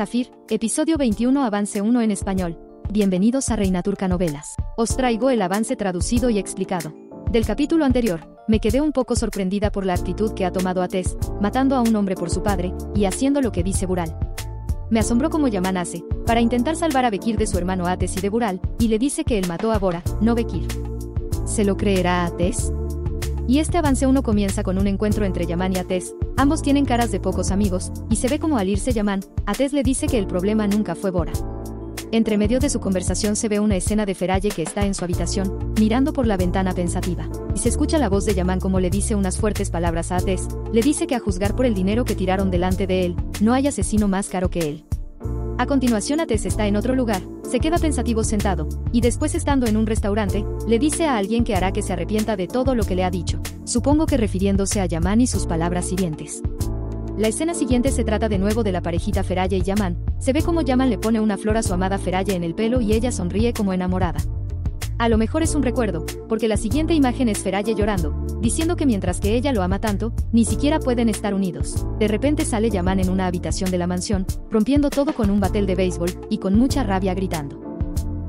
Zafir, episodio 21 avance 1 en español. Bienvenidos a Reina Turca Novelas. Os traigo el avance traducido y explicado. Del capítulo anterior, me quedé un poco sorprendida por la actitud que ha tomado Ates, matando a un hombre por su padre, y haciendo lo que dice Bural. Me asombró como Yaman hace, para intentar salvar a Bekir de su hermano Ates y de Bural, y le dice que él mató a Bora, no Bekir. ¿Se lo creerá Ates? Y este avance 1 comienza con un encuentro entre Yaman y Ates, Ambos tienen caras de pocos amigos, y se ve como al irse Yaman, Ates le dice que el problema nunca fue Bora. Entre medio de su conversación se ve una escena de Feraye que está en su habitación, mirando por la ventana pensativa, y se escucha la voz de Yaman como le dice unas fuertes palabras a Ates, le dice que a juzgar por el dinero que tiraron delante de él, no hay asesino más caro que él. A continuación Ates está en otro lugar, se queda pensativo sentado, y después estando en un restaurante, le dice a alguien que hará que se arrepienta de todo lo que le ha dicho, supongo que refiriéndose a Yaman y sus palabras hirientes. La escena siguiente se trata de nuevo de la parejita Feraye y Yaman, se ve como Yaman le pone una flor a su amada Feraye en el pelo y ella sonríe como enamorada. A lo mejor es un recuerdo, porque la siguiente imagen es Feraye llorando, diciendo que mientras que ella lo ama tanto, ni siquiera pueden estar unidos. De repente sale Yaman en una habitación de la mansión, rompiendo todo con un batel de béisbol, y con mucha rabia gritando.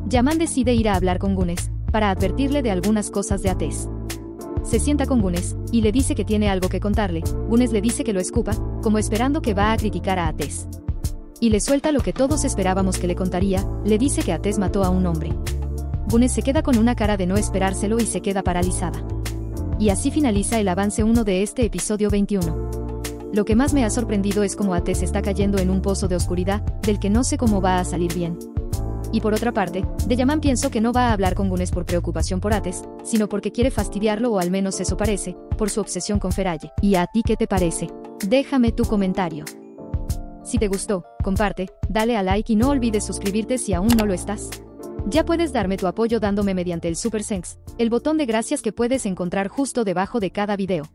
Yaman decide ir a hablar con Gunes, para advertirle de algunas cosas de Ates. Se sienta con Gunes, y le dice que tiene algo que contarle. Gunes le dice que lo escupa, como esperando que va a criticar a Ates. Y le suelta lo que todos esperábamos que le contaría, le dice que Ates mató a un hombre. Gunes se queda con una cara de no esperárselo y se queda paralizada. Y así finaliza el avance 1 de este episodio 21. Lo que más me ha sorprendido es cómo Ates está cayendo en un pozo de oscuridad, del que no sé cómo va a salir bien. Y por otra parte, de Yaman pienso que no va a hablar con Gunes por preocupación por Ates, sino porque quiere fastidiarlo o al menos eso parece, por su obsesión con Feraye. ¿Y a ti qué te parece? Déjame tu comentario. Si te gustó, comparte, dale a like y no olvides suscribirte si aún no lo estás. Ya puedes darme tu apoyo dándome mediante el Super Thanks, el botón de gracias que puedes encontrar justo debajo de cada video.